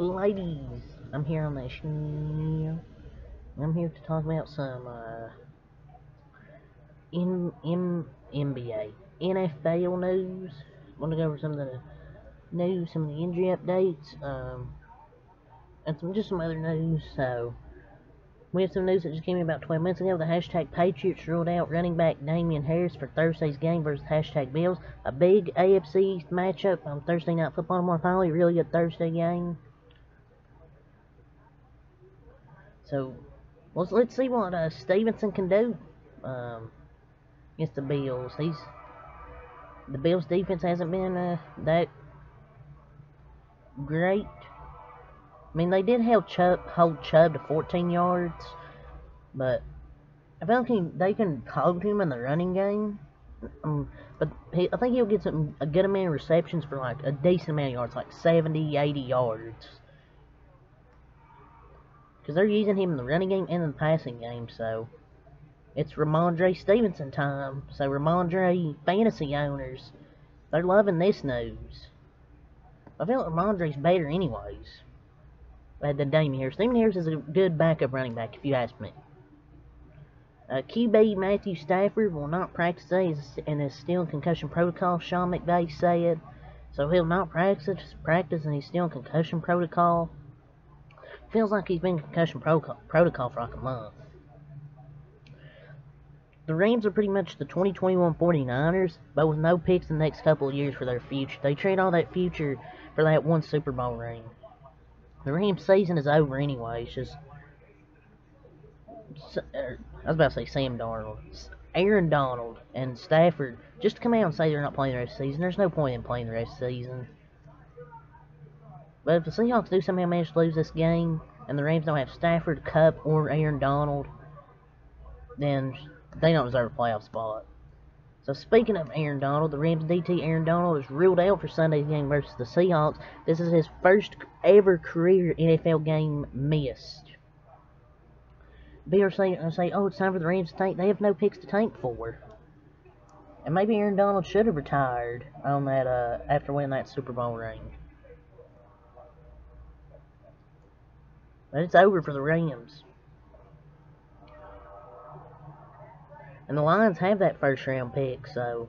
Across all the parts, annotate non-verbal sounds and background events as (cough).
Ladies, I'm here on that show. I'm here to talk about some uh, in, in NBA, NFL news. Want to go over some of the news, some of the injury updates, um, and some just some other news. So we have some news that just came in about 12 minutes ago. The hashtag Patriots ruled out running back Damien Harris for Thursday's game versus hashtag Bills. A big AFC matchup on Thursday Night Football tomorrow. Finally, really good Thursday game. So, let's, let's see what uh, Stevenson can do um, against the Bills. He's the Bills' defense hasn't been uh, that great. I mean, they did hold Chubb, hold Chubb to 14 yards, but I feel like they can hold him in the running game. Um, but he, I think he'll get some a good amount of receptions for like a decent amount of yards, like 70, 80 yards. Because they're using him in the running game and in the passing game, so it's Rhamondre Stevenson time. So Rhamondre fantasy owners, they're loving this news. I feel like Rhamondre's better anyways than Damien Harris. Damien Harris is a good backup running back, if you ask me. Uh, QB Matthew Stafford will not practice today and is still in concussion protocol, Sean McVay said. So he'll not practice, practice and he's still in concussion protocol. Feels like he's been concussion protocol, for like a month. The Rams are pretty much the 2021 49ers, but with no picks in the next couple of years for their future. They trade all that future for that one Super Bowl ring. The Rams season is over anyway. It's just er, I was about to say Sam Darnold, Aaron Donald, and Stafford just to come out and say they're not playing the rest of the season. There's no point in playing the rest of the season. But if the Seahawks do somehow manage to lose this game, and the Rams don't have Stafford, Kupp, or Aaron Donald, then they don't deserve a playoff spot. So speaking of Aaron Donald, the Rams DT Aaron Donald is ruled out for Sunday's game versus the Seahawks. This is his first ever career NFL game missed. Bears say, say, oh, it's time for the Rams to tank. They have no picks to tank for. And maybe Aaron Donald should have retired on that uh, after winning that Super Bowl ring. But it's over for the Rams. And the Lions have that first round pick, so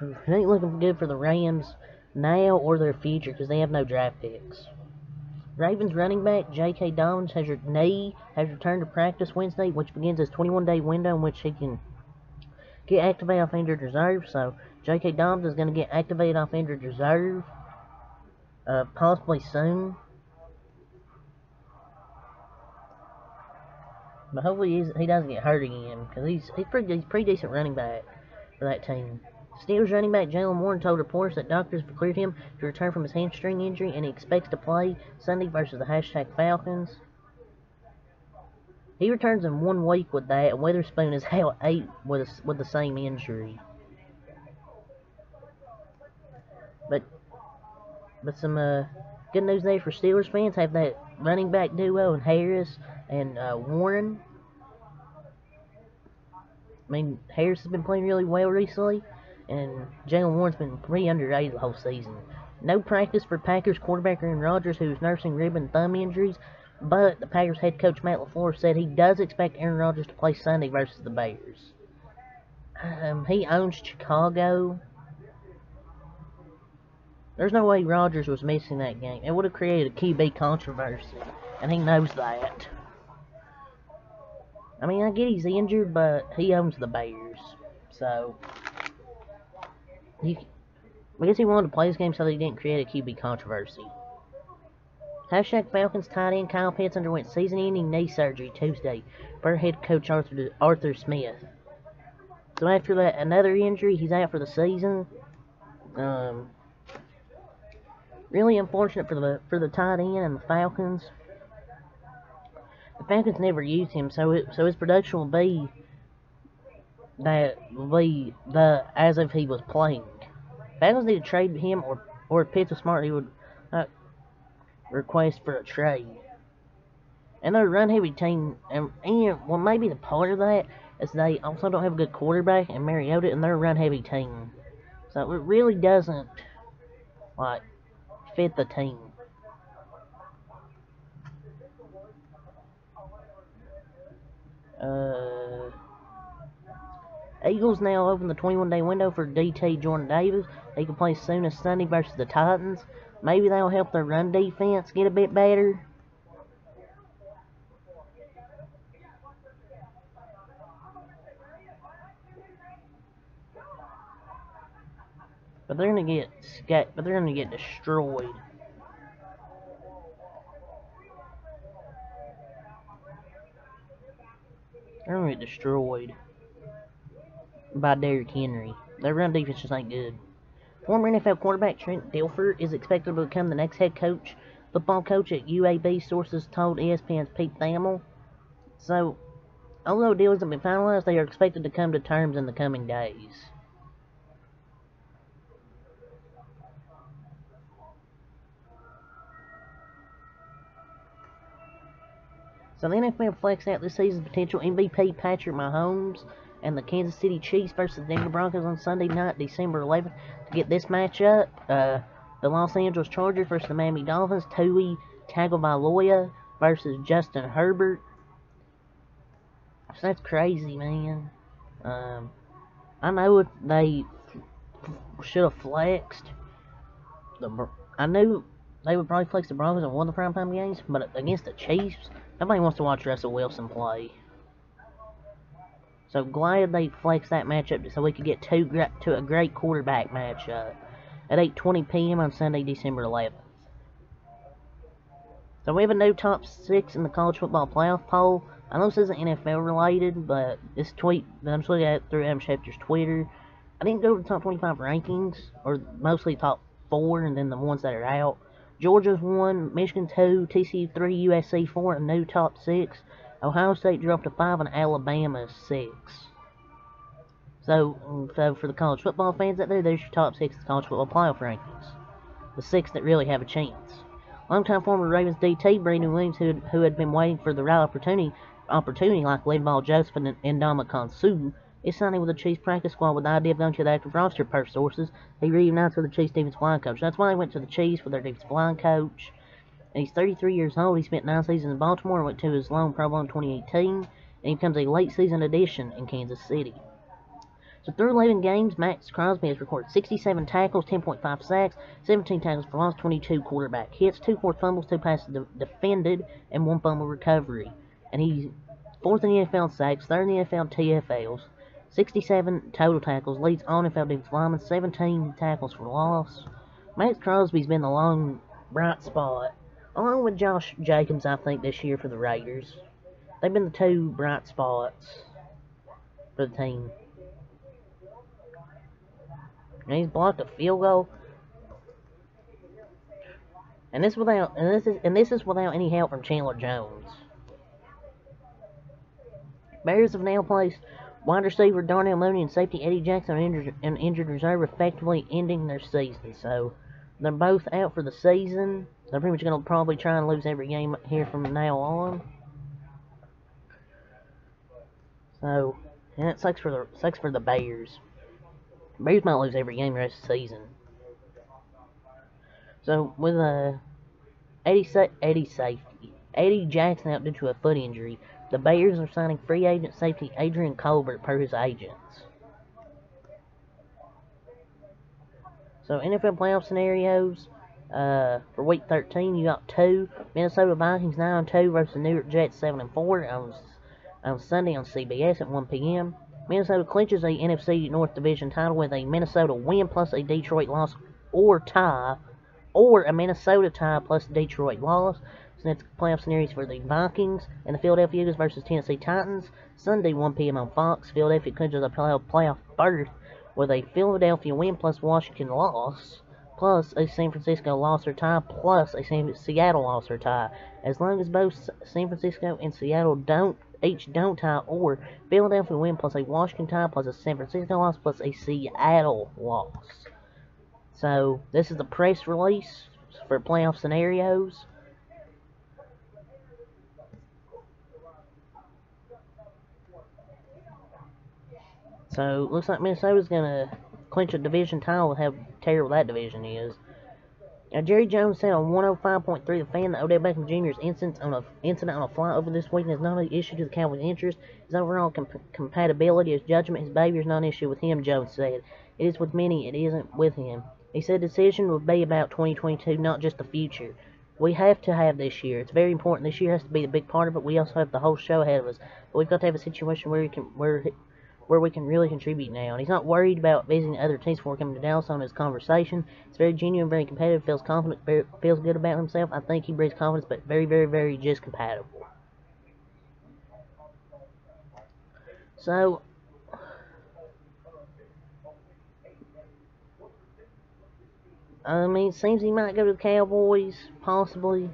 it ain't looking good for the Rams now or their future because they have no draft picks. Ravens running back J.K. Dobbins has your knee has returned to practice Wednesday, which begins his 21-day window in which he can get activated off injured reserve. So J.K. Dobbins is going to get activated off injured reserve, uh, possibly soon. But hopefully he doesn't get hurt again because he's he's pretty he's pretty decent running back for that team. Steelers running back Jaylen Warren told reporters that doctors have cleared him to return from his hamstring injury and he expects to play Sunday versus the hashtag Falcons. He returns in one week with that, and Witherspoon is (laughs) held eight with a, with the same injury. But but some uh, good news there for Steelers fans have that running back duo and Harris and uh, Warren. I mean, Harris has been playing really well recently, and Jaylen Warren's been pretty underrated the whole season. No practice for Packers quarterback Aaron Rodgers, who's nursing rib and thumb injuries, but the Packers head coach Matt LaFleur said he does expect Aaron Rodgers to play Sunday versus the Bears. Um, he owns Chicago. There's no way Rodgers was missing that game. It would have created a QB controversy, and he knows that. I mean, I get he's injured, but he owns the Bears. So, he, I guess he wanted to play this game so that he didn't create a QB controversy. Hashtag Falcons tight end Kyle Pitts underwent season-ending knee surgery Tuesday per head coach Arthur, Arthur Smith. So after that, another injury, he's out for the season. Um, really unfortunate for the for the tight end and the Falcons. The Falcons never used him, so it, so his production will be that will be the as if he was playing. Falcons need to trade him, or or if Pitts was smart, he would uh, request for a trade. And they're run heavy team, and, and well, maybe the part of that is they also don't have a good quarterback and Mariota, and they're a run heavy team. So it really doesn't like fit the team. Uh, Eagles now open the 21 day window for DT Jordan Davis. He can play soon as Sunday versus the Titans. Maybe that'll help their run defense get a bit better. But they're gonna get but they're gonna get destroyed. They're gonna get destroyed by Derrick Henry. Their run defense just ain't good. Former NFL quarterback Trent Dilfer is expected to become the next head coach, football coach at UAB, sources told ESPN's Pete Thamel. So, although deals have been finalized, they are expected to come to terms in the coming days. So the NFL flexed out this season's potential MVP Patrick Mahomes and the Kansas City Chiefs versus the Denver Broncos on Sunday night, December 11th. To get this matchup, uh, the Los Angeles Chargers versus the Miami Dolphins, Tua Tagovailoa versus Justin Herbert. So that's crazy, man. Um, I know if they should have flexed the. I knew they would probably flex the Broncos and won the primetime games, but against the Chiefs, nobody wants to watch Russell Wilson play. So glad they flexed that matchup so we could get two to a great quarterback matchup at 8:20 p.m. on Sunday, December 11th. So we have a new top six in the college football playoff poll. I know this isn't NFL related, but this tweet that I'm looking at through Adam Schefter's Twitter, I didn't go to the top 25 rankings, or mostly top four, and then the ones that are out. Georgia's one, Michigan two, TCU three, USC four, and new top six. Ohio State dropped to five, and Alabama six. So, mm, so for the college football fans out there, there's your top six college football playoff rankings. The six that really have a chance. Longtime former Ravens DT Brandon Williams, who, who had been waiting for the right opportunity, opportunity like Linval Joseph and Ndamukong Suh, is signing with the Chiefs practice squad with the idea of going to the active roster per sources. He reunites with the Chiefs defensive line coach. That's why he went to the Chiefs with their defensive line coach. And he's 33 years old. He spent nine seasons in Baltimore and went to his lone Pro Bowl in 2018. And he becomes a late season addition in Kansas City. So through 11 games, Maxx Crosby has recorded 67 tackles, 10.5 sacks, 17 tackles for loss, 22 quarterback hits, 2 forced fumbles, 2 passes de defended, and 1 fumble recovery. And he's fourth in the NFL sacks, third in the NFL TFLs, 67 total tackles, leads NFL defensive linemen, 17 tackles for loss. Maxx Crosby's been the long bright spot along with Josh Jacobs, I think, this year for the Raiders. They've been the two bright spots for the team. And he's blocked a field goal. And this without and this is and this is without any help from Chandler Jones. Bears have now placed wide receiver Darnell Mooney and safety Eddie Jackson on injured, an injured reserve, effectively ending their season. So they're both out for the season. They're pretty much going to probably try and lose every game here from now on. So, and it sucks for the sucks for the Bears. Bears might lose every game the rest of the season. So with a 80, 80 safety, Eddie Jackson out due to a foot injury, the Bears are signing free agent safety Adrian Colbert per his agents. So NFL playoff scenarios. Uh, for week 13, you got two Minnesota Vikings 9 and 2 versus the New York Jets 7 and 4 on, on Sunday on CBS at 1 p.m. Minnesota clinches a NFC North Division title with a Minnesota win plus a Detroit loss or tie, or a Minnesota tie plus Detroit loss. So that's playoff scenarios for the Vikings and the Philadelphia Eagles versus Tennessee Titans. Sunday, 1 p.m. on Fox. Philadelphia clinches a playoff, playoff berth with a Philadelphia win plus Washington loss plus a San Francisco loss or tie, plus a San Seattle loss or tie. As long as both San Francisco and Seattle don't each don't tie, or Philadelphia win plus a Washington tie, plus a San Francisco loss, plus a Seattle loss. So this is the press release for playoff scenarios. So looks like Minnesota's gonna clinch a division title with how terrible that division is. Now, Jerry Jones said on 105.3 The Fan that Odell Beckham Jr.'s incident on a incident on a flight over this weekend is not an issue to the Cowboys' interest. His overall comp- compatibility, his judgment, his behavior is not an issue with him. Jones said it is with many. It isn't with him. He said the decision will be about 2022, not just the future. We have to have this year. It's very important. This year has to be the big part of it. We also have the whole show ahead of us. But we've got to have a situation where we can where where we can really contribute now. And he's not worried about visiting other teams before coming to Dallas on his conversation. It's very genuine, very competitive, feels confident, very, feels good about himself. I think he brings confidence, but very, very, very just compatible. So, I mean, it seems he might go to the Cowboys, possibly.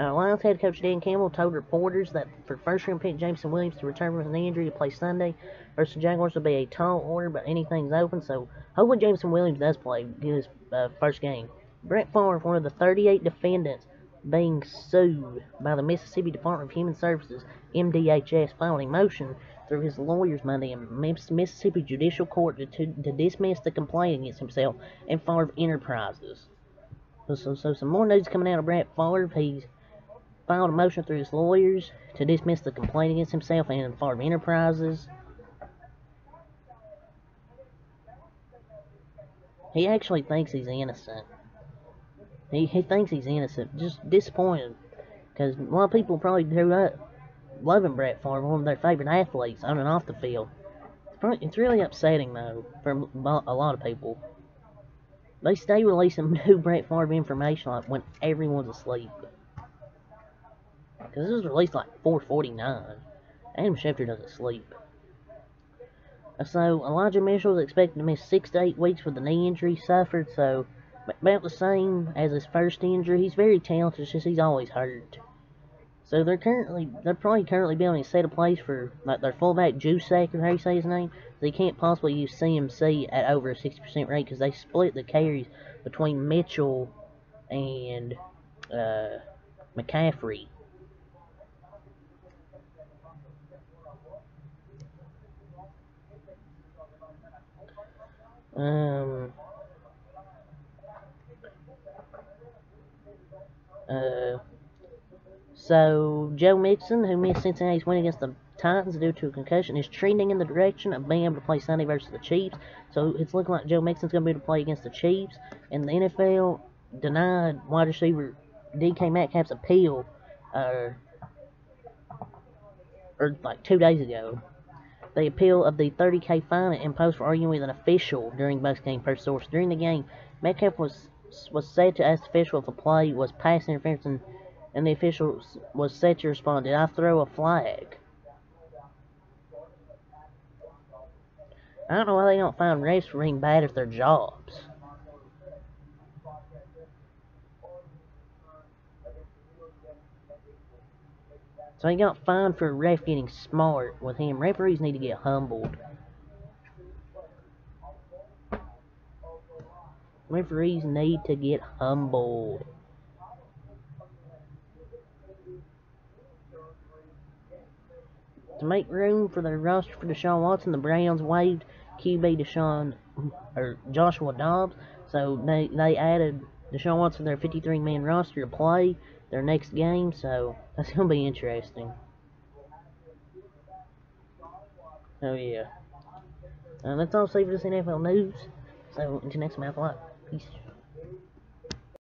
Uh, Lions head coach Dan Campbell told reporters that for first round pick Jameson Williams to return from an injury to play Sunday versus the Jaguars will be a tall order, but anything's open. So hopefully Jameson Williams does play his uh, first game. Brett Favre, one of the 38 defendants being sued by the Mississippi Department of Human Services (MDHS), filed a motion through his lawyers Monday in Mississippi Judicial Court to, to, to dismiss the complaint against himself and Favre Enterprises. So, so, so some more news coming out of Brett Favre. He's filed a motion through his lawyers to dismiss the complaint against himself and Favre Enterprises. He actually thinks he's innocent. He, he thinks he's innocent. Just disappointed. Because a lot of people probably grew up loving Brett Favre, one of their favorite athletes on and off the field. It's really upsetting, though, for a lot of people. They stay releasing (laughs) new Brett Favre information like when everyone's asleep. Because this was released like 449. Adam Schefter doesn't sleep. So, Elijah Mitchell is expected to miss 6 to 8 weeks with the knee injury he suffered, so about the same as his first injury. He's very talented, just he's always hurt. So they're currently, they're probably currently building a set of plays for like their fullback Juszczyk, or how you say his name. They can't possibly use CMC at over a 60% rate because they split the carries between Mitchell and uh, McCaffrey. Um, uh, so, Joe Mixon, who missed Cincinnati's win against the Titans due to a concussion, is trending in the direction of being able to play Sunday versus the Chiefs. So, it's looking like Joe Mixon's going to be able to play against the Chiefs. And the NFL denied wide receiver DK Metcalf's appeal, uh, or like two days ago the appeal of the 30k fine imposed for arguing with an official during Bucs game per source. During the game, Metcalf was was said to ask the official if a play was pass interference, and, and the official was said to respond, "Did I throw a flag?" I don't know why they don't find being bad at their jobs. So he got fined for a ref getting smart with him. Referees need to get humbled. Referees need to get humbled. To make room for the roster for Deshaun Watson, the Browns waived QB Deshaun or Joshua Dobbs. So they they added Deshaun Watson to their 53-man roster to play their next game, so that's (laughs) going to be interesting. Oh, yeah. Uh, that's all save for this NFL news. So, until next time, have a lot. Peace.